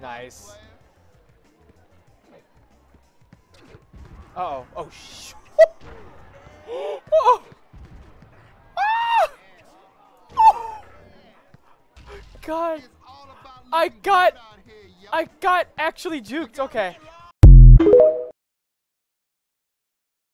Nice. Uh oh. Oh, sh. oh. Ah! Oh. God. I got. I got actually juked. Okay.